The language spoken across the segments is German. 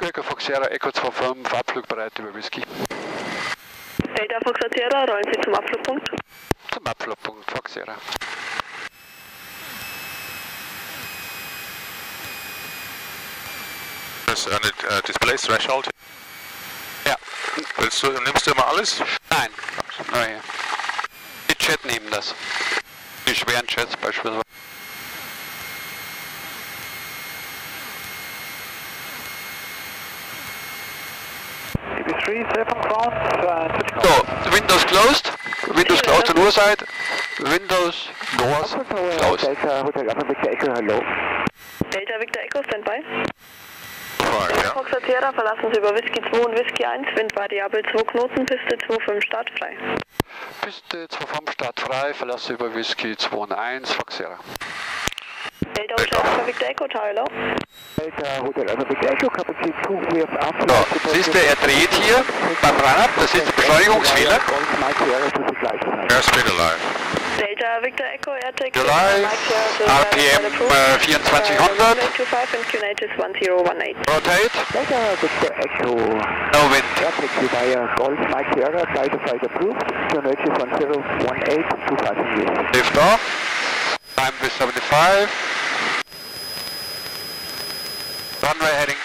Echo Echo Fox Sierra Echo 25, abflugbereit über Whisky. Delta Fox Sierra, rollen Sie zum Abflugpunkt. Zum Abflugpunkt Fox Sierra. Das ist eine äh, Display Threshold. Ja. Willst du, nimmst du immer alles? Nein. Nein. Die Jet nehmen das. Die schweren Jets beispielsweise. DB3, safe on ground, uh, So, Windows closed. Windows closed to north side. Windows north Alpha Tower, closed. Delta Alpha Victor Echo, hello. Delta Victor Echo, Standby. Frage, ja. Fox Sierra, verlassen Sie über Whisky 2 und Whisky 1, Wind variabel 2 Knoten, Piste 25, Start frei. Piste 2 vom Start frei, verlasse über Whisky 21, Fox Sierra. Delta Hotel Alpha Victor Echo, Tower, hello. Delta Hotel Alpha Victor Echo, Capacity 2, we have So, after... siehst du, er dreht hier beim Run-Up, das ist der Beschleunigungsfehler. Er steht alive. Delta Victor Echo, AirTag. July, RPM äh, 2400. 25 and QNH is 1018. Rotate, Delta Victor Echo, no wind. airtaxi via Golf Mike Sierra, of flight approved, QNH is 1018, 25 years. Lift off. Time is 75. Runway heading.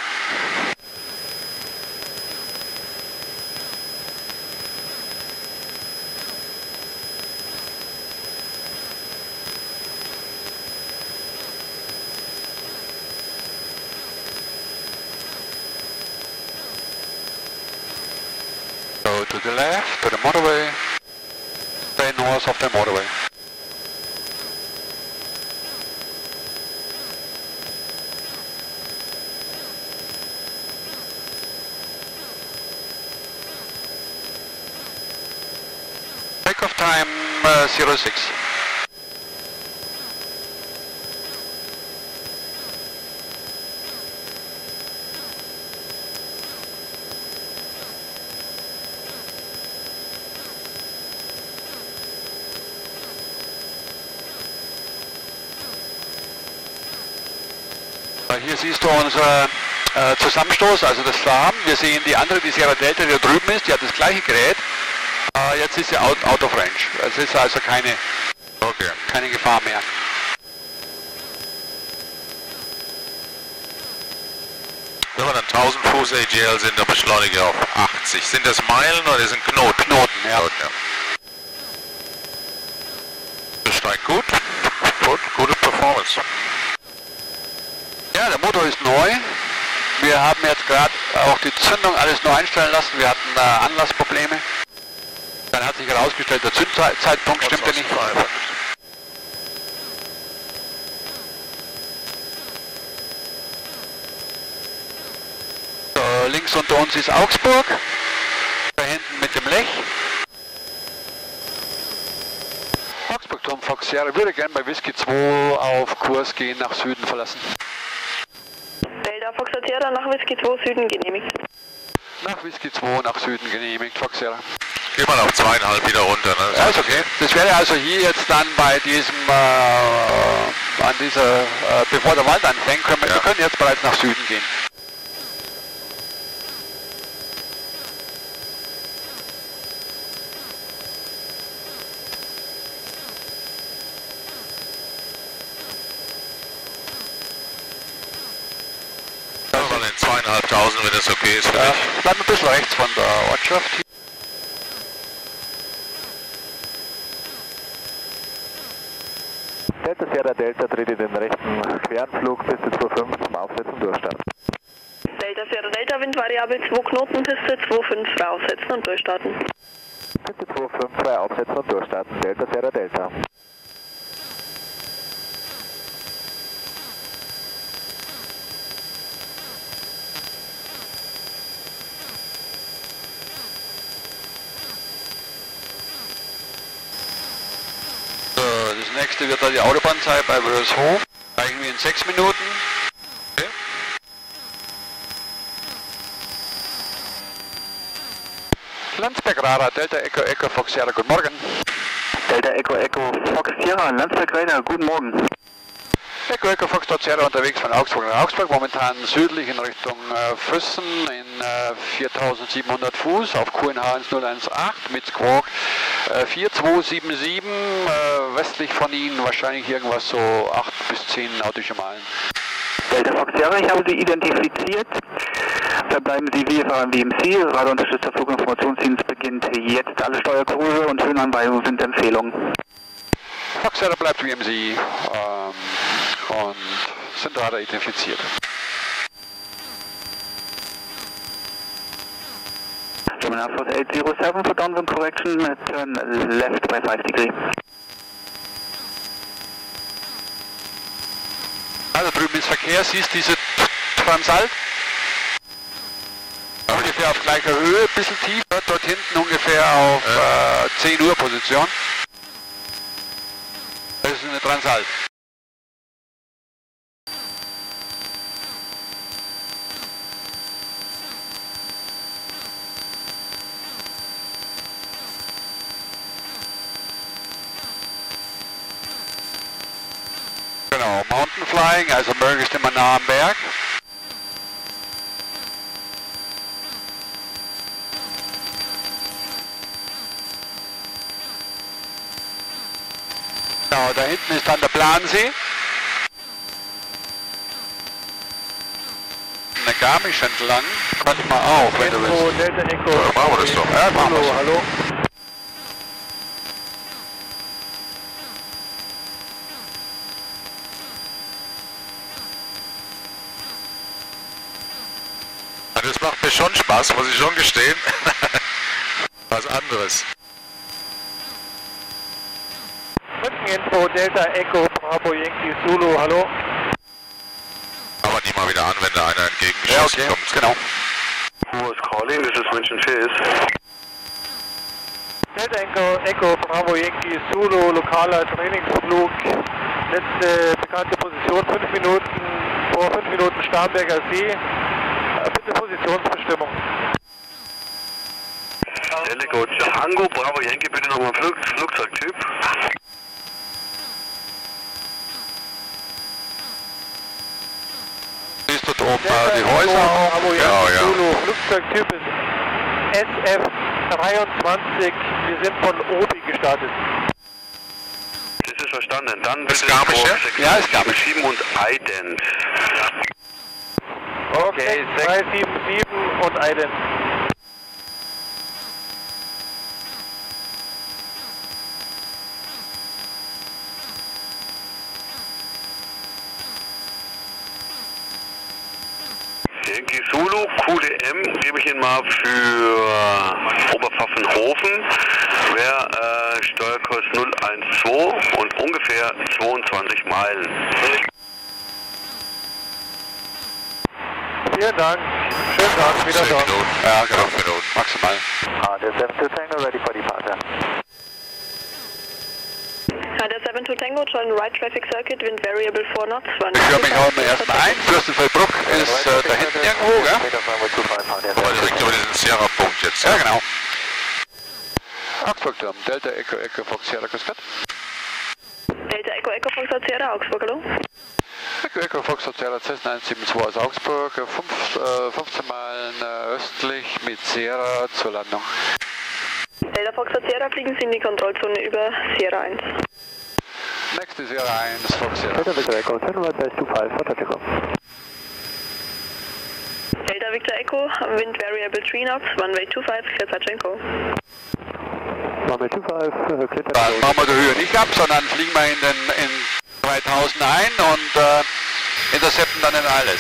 Go to the left, to the motorway. Stay north of the motorway. Uh, 06. Äh, Hier siehst du unser äh, Zusammenstoß, also das Slam. Wir sehen die andere, die Sierra Delta, die da drüben ist, die hat das gleiche Gerät. Äh, jetzt ist sie out, out of range. Es ist also keine, Okay. keine Gefahr mehr. Wenn wir dann 1000 Fuß AGL sind, dann beschleunige ich auf 80. Sind das Meilen oder sind Knoten? Knoten, ja. Ja. Das steigt gut. Gut, gute Performance. Ja, der Motor ist neu. Wir haben jetzt gerade auch die Zündung alles neu einstellen lassen. Wir hatten da Anlassprobleme. Dann hat sich herausgestellt, der Zündzeitpunkt stimmte nicht. So, links unter uns ist Augsburg. Da hinten mit dem Lech. Augsburg Turm Fox Sierra würde gerne bei Whisky 2 auf Kurs gehen, nach Süden verlassen. Delta Fox Sierra nach Whisky 2 Süden genehmigt. Nach Whisky 2 nach Süden genehmigt, Fox Sierra. Geh mal auf zweieinhalb wieder runter. Ne? Ja, ist okay. Das wäre also hier jetzt dann bei diesem, äh, an dieser, äh, bevor der Wald anfängt, können wir, Ja. wir können jetzt bereits nach Süden gehen. Zweieinhalbtausend, wenn das okay ist Ja, bleiben ein bisschen rechts von der Ortschaft. Delta Sierra Delta tritt in den bis zu 25 zum Aufsetzen durchstarten. Delta Sierra Delta Wind variabel 2 Knoten, Piste 25 frei aufsetzen und durchstarten. Bitte 25 frei aufsetzen und durchstarten. Delta Sierra Delta. Das nächste wird dann die Autobahnzeit bei Wörshof. In sechs Minuten. Okay. Landsberg Radar, Delta Echo Echo Fox Sierra, guten Morgen. Delta Echo Echo Fox Sierra, Landsberg Radar, guten Morgen. Echo Echo Foxtrot Sierra unterwegs von Augsburg nach Augsburg, momentan südlich in Richtung äh, Füssen in äh, 4700 Fuß auf QNH 1018 mit Squawk äh, 4277, äh, westlich von Ihnen wahrscheinlich irgendwas so 8 bis 10 nautische Meilen. Delta Fox Sierra, ich habe Sie identifiziert. Verbleiben Sie wie Fahrer VMC. Radarunterstützter Fluginformationsdienst beginnt jetzt. Alle Steuerkurse und Höhenanweisungen sind Empfehlungen. Fox Sierra bleibt wie Sie ähm, und sind Radar identifiziert. German Air Force 807 for downwind correction, turn left by 5 degree. Also drüben ins Verkehr, siehst diese Transalt? Ungefähr auf gleicher Höhe, ein bisschen tiefer, dort hinten ungefähr auf äh, 10 Uhr Position. Das ist eine Transalt. Genau, Mountain Flying, also möglichst immer nah am Berg. Genau, da hinten ist dann der Plansee. Eine Garmisch entlang. Warte mal auf, wenn du willst. Delta Echo. Ja, machen wir das doch. Ja, machen wir Hallo, so. hallo. Das macht mir schon Spaß, muss ich schon gestehen. Was anderes. Rückeninfo Delta Echo Bravo Yankee Zulu, hallo. Aber die mal wieder an, wenn da einer Ja, entgegengeschossen okay, kommt. genau. Who was calling? This is München Fizz. Delta Echo, Echo Bravo Yankee Zulu, lokaler Trainingsflug. Letzte bekannte Position, 5 Minuten, vor 5 Minuten Starnberger See. Bitte Positionsbestimmung. Delego Tango, Bravo Yankee, bitte nochmal Flug, Flugzeugtyp. Siehst du da oben die Häuser auch? Bravo Genau, Yankee ja. Zulu, Flugzeugtyp ist SF23. Wir sind von Obi gestartet. Das ist verstanden. Dann Ist bitte Garmisch, Squawk ja? Ja, ist Garmisch. 657 und Ident. Okay, 377 und einen. Yankee Zulu, QDM gebe ich Ihnen mal für Oberpfaffenhofen. Wäre äh, Steuerkurs 012 und ungefähr 22 Meilen. Vielen Dank. Schönen Tag, 10 wieder da. Minuten. Ja, genau. 5 Minuten. Maximal. Ah, der 72 Tango ready for departure. der 72 Tango, join right traffic circuit, wind variable 4 knots. Ich höre mich auch immer erstmal ein. Fürstenfeldbruck ist äh, da hinten irgendwo, gell? Aber direkt über diesen Sierra-Punkt jetzt. Ja, genau. Augsburg Turm, Delta Echo Echo Fox Sierra Grüß. Delta Echo Echo Fox Sierra, Augsburg, hallo. Echo Echo Fox Sierra Cessna 172 aus Augsburg, fünf, äh, 15 Meilen äh, östlich mit Sierra zur Landung. Delta Fox Sierra, fliegen Sie in die Kontrollzone über Sierra 1. Next is Sierra 1 Fox Sierra. Delta Victor Echo, 25 for Tactical. Delta Victor Echo, wind variable 3 knots, runway 25, clear touch and go. Runway 25, clear Dann machen wir die Höhe nicht ab, sondern fliegen wir in den in 3000 ein und äh, intercepten dann in alles.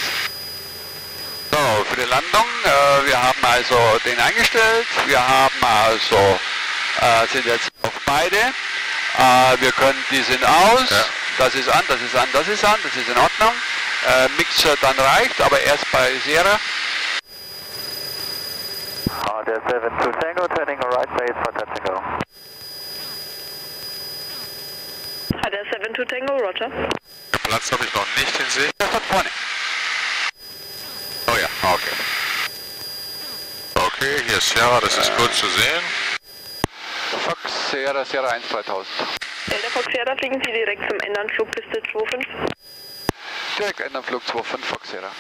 So, für die Landung, äh, wir haben also den eingestellt, wir haben also, äh, sind jetzt auf beide, äh, wir können, die sind aus, Ja. das ist an, das ist an, das ist an, das ist in Ordnung. Äh, Mixer dann reicht, aber erst bei Sierra. Ah, der 72 Tango, turning base for Tactical. der 72 Tango, Roger. Platz habe ich noch nicht in Sicht. Das dort vorne. Oh ja, okay. Okay, hier ist Sierra, das ist gut zu sehen. Fox Sierra, Sierra 1 3000. Delta Fox Sierra, fliegen Sie direkt zum Ende an Flugpiste 25. Direkt Endanflug 25 Fox Sierra.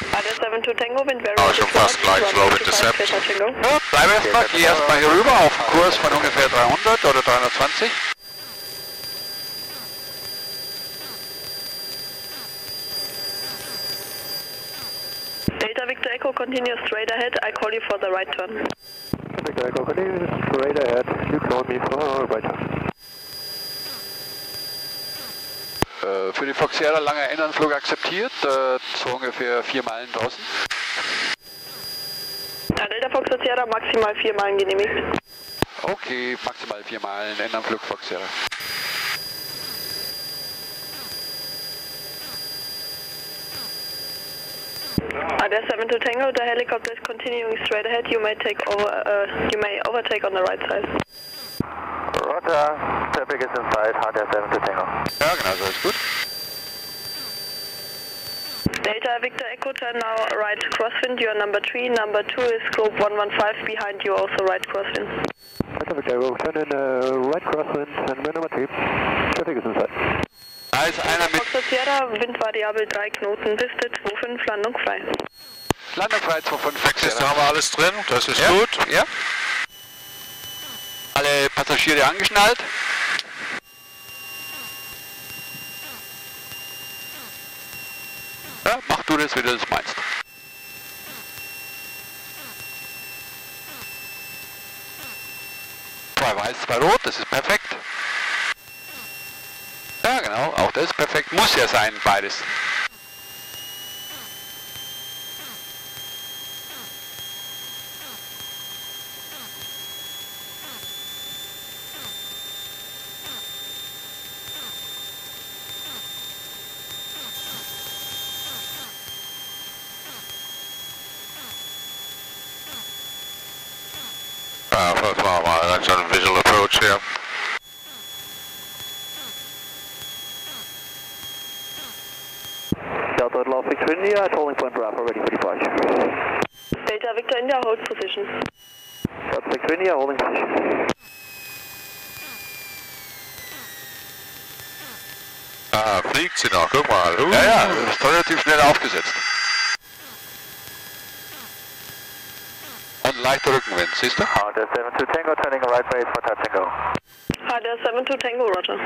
ADS 72 Tango, Wind Ah, Variable schon fast gleich, runway Slow 25, Intercept. clear touch and go. Ja, bleib erstmal, geh erstmal hier rüber auf einen Kurs von ungefähr 300 oder 320. Delta Victor Echo, continue straight ahead. I call you for the right turn. Victor Echo, continue straight ahead. You call me for right turn. Äh, für die Fox Sierra langer Innenflug akzeptiert, äh, so ungefähr vier Meilen draußen. Ja, Delta Fox Sierra, maximal vier Meilen genehmigt. Okay, maximal vier Meilen Innenflug Fox Sierra. ADS 72 Tango, the helicopter is continuing straight ahead. You may take over. Uh, you may overtake on the right side. Roger, traffic is inside, HDR 72 Tango. Ja, genau, so ist gut. Delta Victor Echo, turn now right crosswind. You are number three. Number two is group 115 behind you, also right crosswind. Delta Victor Echo, turn in uh, right crosswind and we're number three. Traffic is inside. Da ist einer mit Fox Sierra, Windvariabel 3 Knoten, Piste 25, Landung frei. Landung frei 25 Fox Jetzt Sierra. haben wir alles drin, das ist Ja, gut. Ja. Alle Passagiere angeschnallt. Ja, mach du das, wie du das meinst. Zwei weiß, zwei rot, das ist perfekt. Ja, genau, auch das ist perfekt. Muss ja sein, beides. Ja, das schon ein Visual Approach hier. Delta Love Victor India, at holding point Bravo, ready for departure. Delta Victor India, hold position. Delta Victor India, holding position. Ah, fliegt sie noch, guck mal. Uh. Ja, ja, das ist relativ schnell aufgesetzt. Leichter Rückenwind, siehst du? HDR 72 Tango, turning right base for touch and go. ADS 72 Tango, Roger.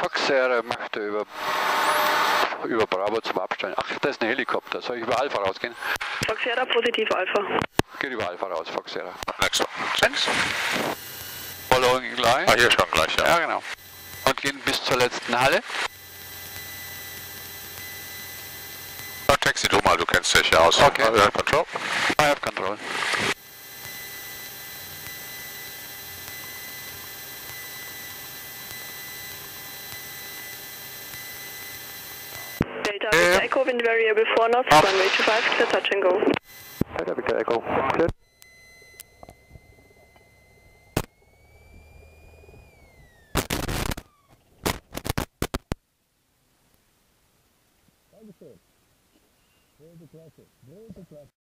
Fox Sierra möchte über, über Bravo zum Abstellen. Ach, das ist ein Helikopter. Soll ich über Alpha rausgehen? Fox Sierra, positiv Alpha. Geht über Alpha raus, Fox Sierra. Next one. Sechs. Following line. Ah, hier schon gleich, ja. Ja, genau. Und gehen bis zur letzten Halle. Taxi du mal, du kennst dich ja aus. Okay. Ja, Control. I have control. Delta. Victor Echo, Wind Variable 4 knots, runway 25, clear touch and go. Delta Victor Echo, clear. There's a classic. There's a classic.